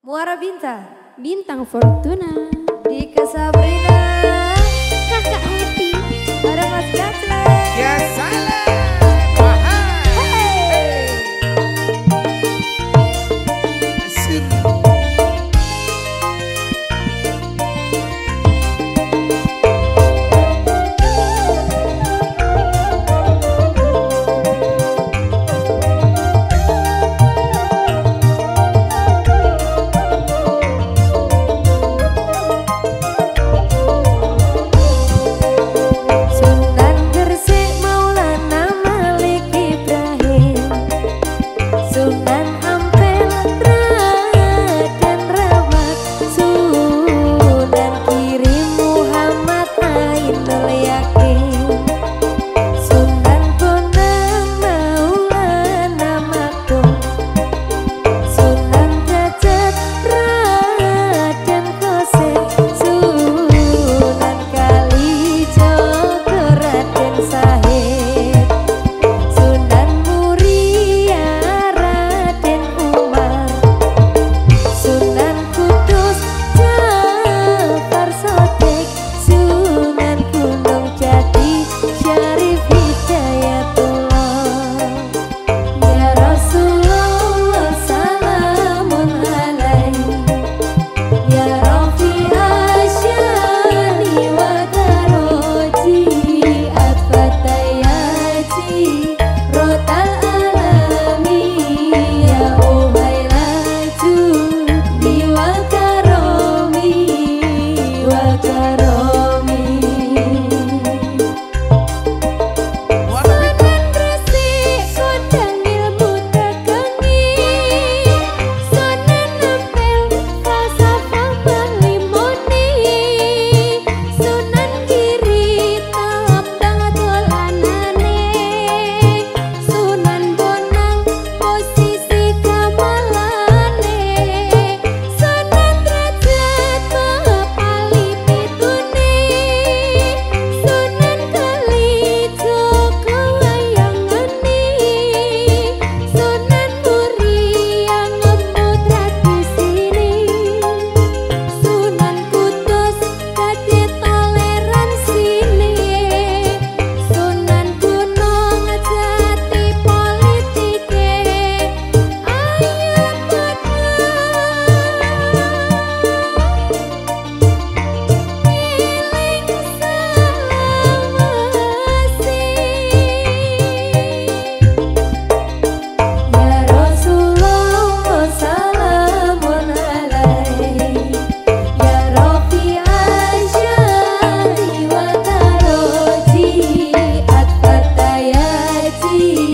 Muara Bintang. Bintang Fortuna. Dika Sabrina. Kakak Happy. Ada Mas Gaclet. Ya salah. You.